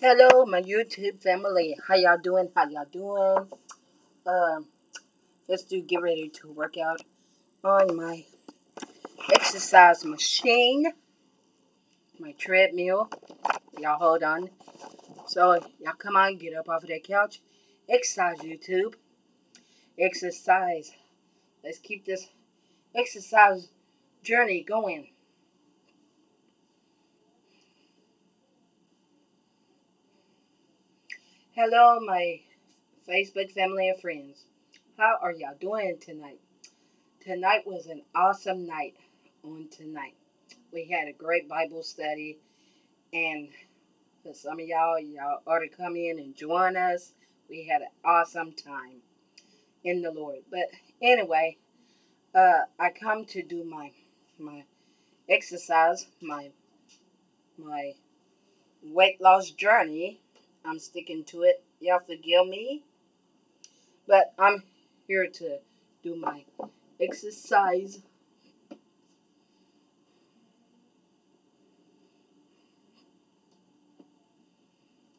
Hello, my YouTube family. How y'all doing? How y'all doing? Um, let's do get ready to work out on my exercise machine, my treadmill. Y'all hold on. So y'all come on, get up off of that couch. Exercise, YouTube. Exercise. Let's keep this exercise journey going. Hello, my Facebook family and friends. How are y'all doing tonight? Tonight was an awesome night on tonight. We had a great Bible study, and for some of y'all, y'all ought to come in and join us. We had an awesome time in the Lord. But anyway, uh, I come to do my my exercise, my my weight loss journey I'm sticking to it. Y'all forgive me. But I'm here to do my exercise.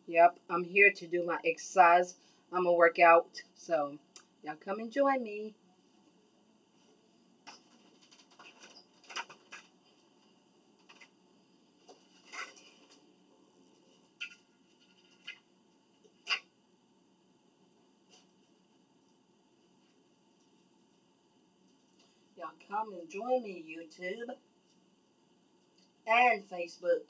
Yep, I'm here to do my exercise. I'm going to work out. So, y'all come and join me. Come and join me, YouTube and Facebook.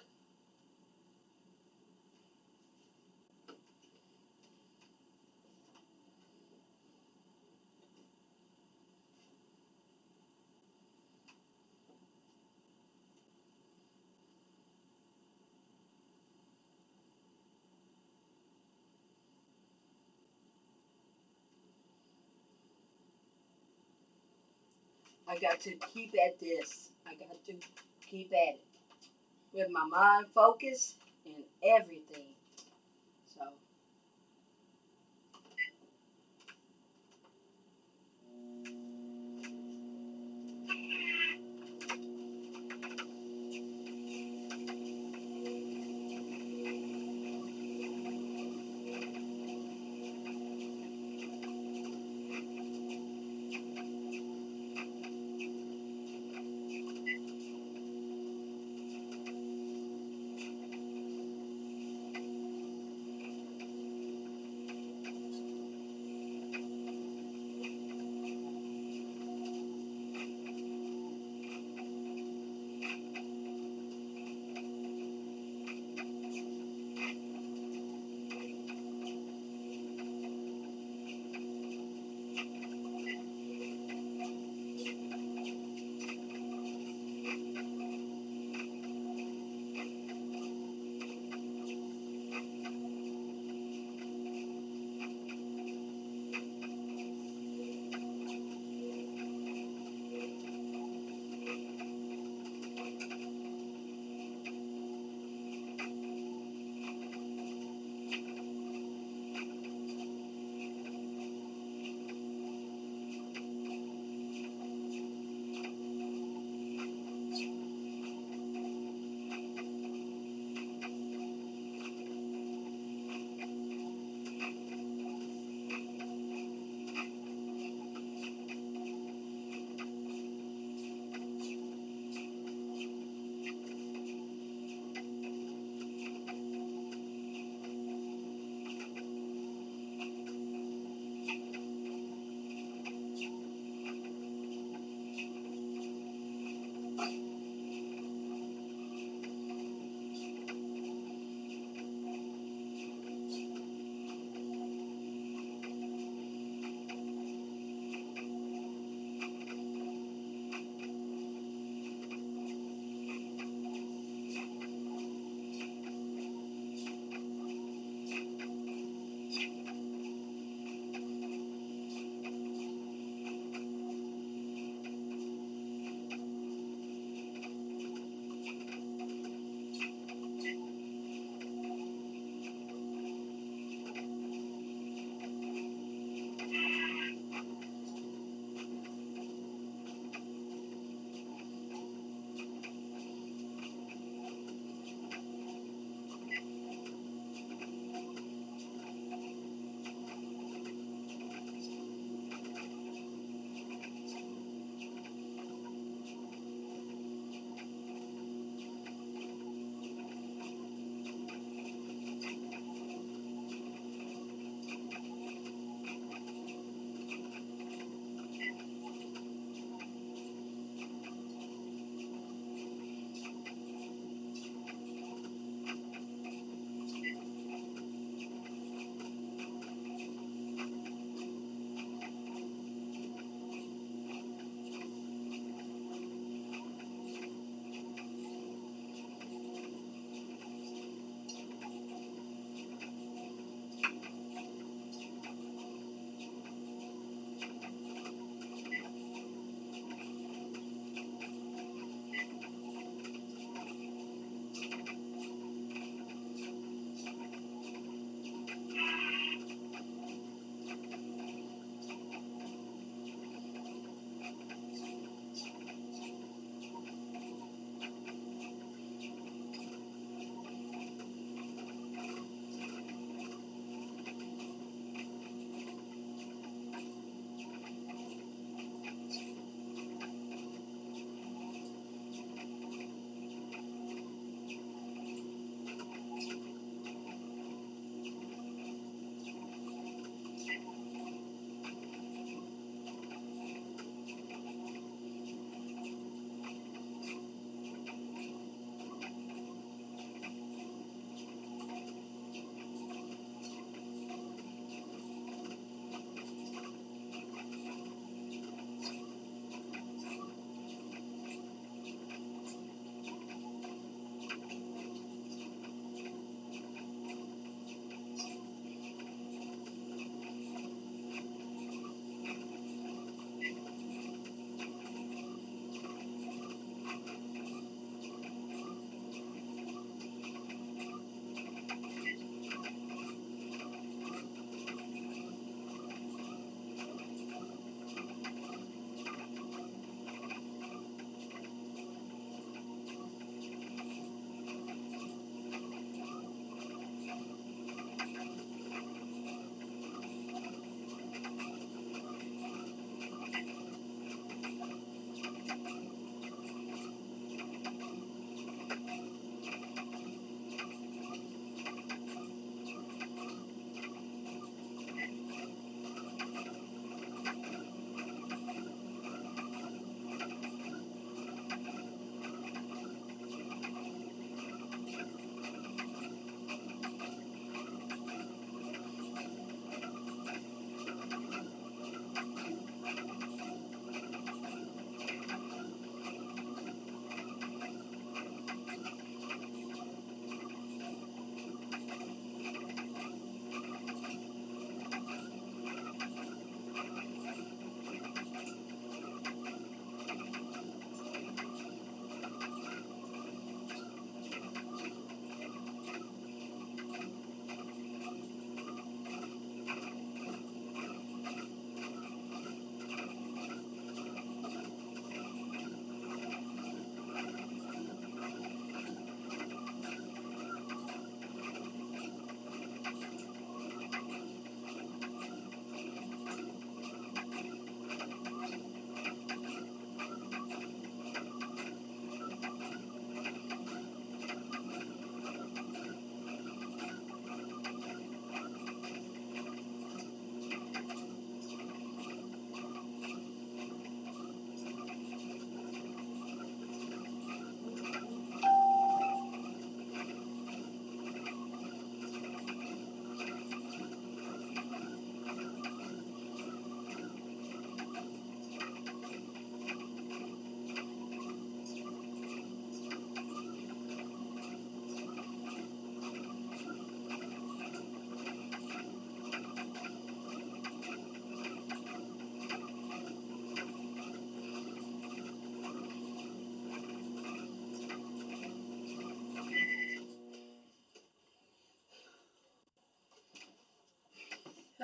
I got to keep at this. I got to keep at it with my mind focused and everything. So.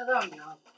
Shalom, y'all.